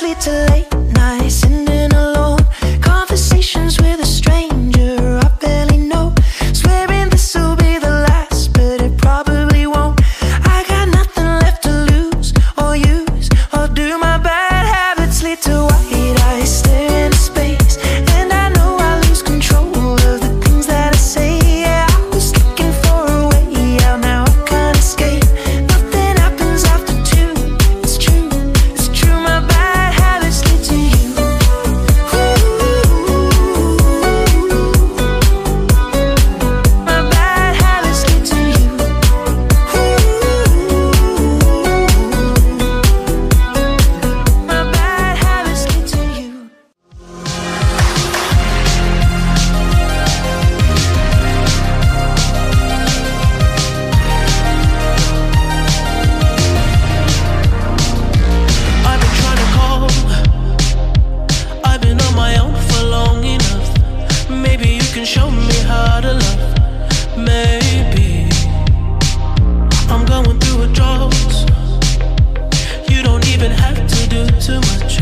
Sleep too late. can show me how to love. Maybe I'm going through a drought. You don't even have to do too much.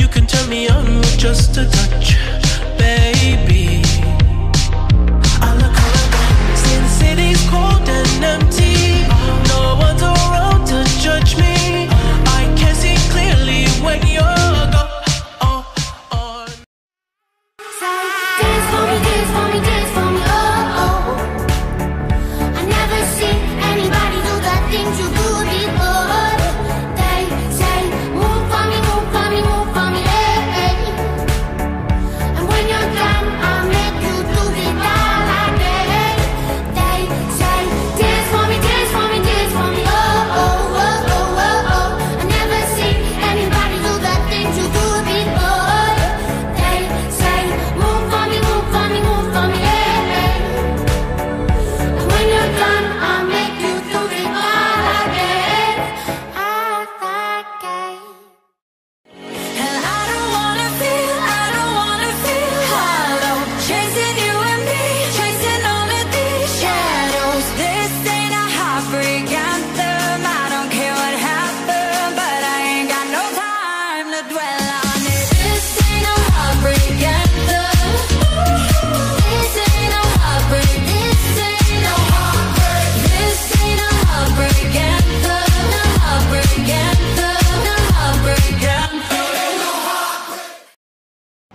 You can turn me on with just a touch.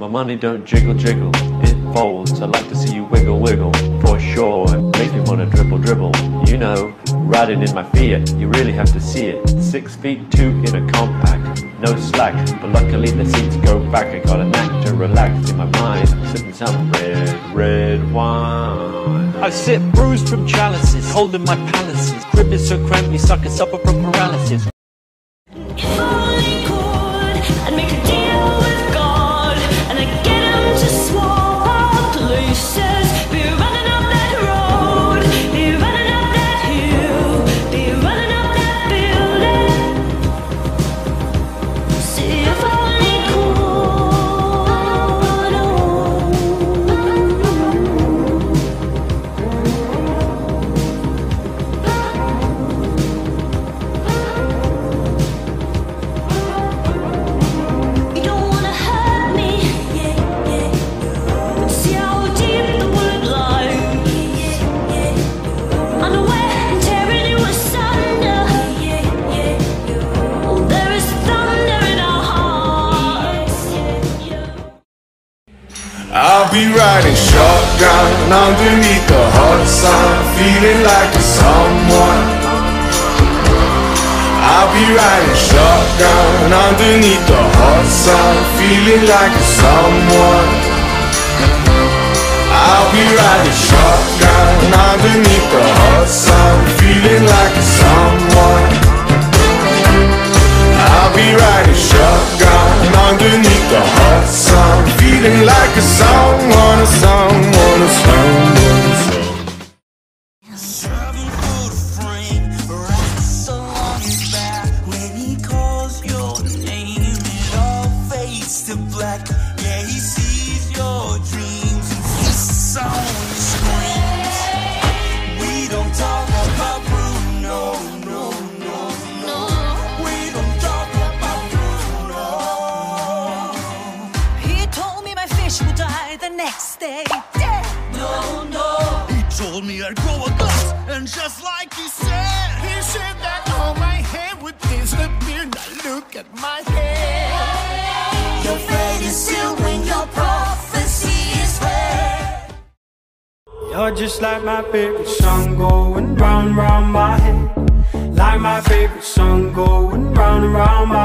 My money don't jiggle jiggle, it folds. I'd like to see you wiggle wiggle, for sure. Make me wanna dribble dribble. You know, riding in my Fiat, you really have to see it. Six feet two in a compact, no slack. But luckily the seats go back. I got a knack to relax in my mind, sipping some red, red wine. I sip brews from chalices, holding my palaces. Crib is so cramped, we suckers suffer from paralysis. be riding shotgun underneath the hot sun, feeling like a someone. I'll be riding shotgun underneath the hot sun, feeling like a someone. I'll be riding shotgun underneath the hot sun. Stay dead. No, no. He told me I'd grow a glass, and just like he said, He said that all my hair would disappear. Now look at my hair. Your fate is sealed when your prophecy is read. You're just like my favorite song going round round my head. Like my favorite song going round and round my head.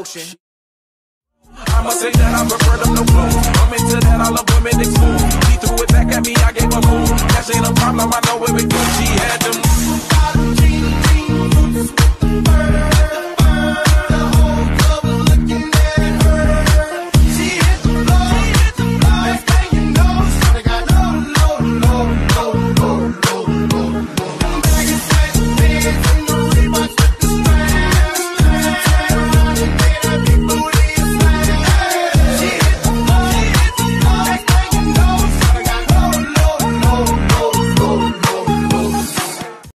I'ma say that I prefer them to blue. I'm into that, I love women, it's cool. He threw it back at me, I gave a move. That ain't a problem, I know it with Gucci had them.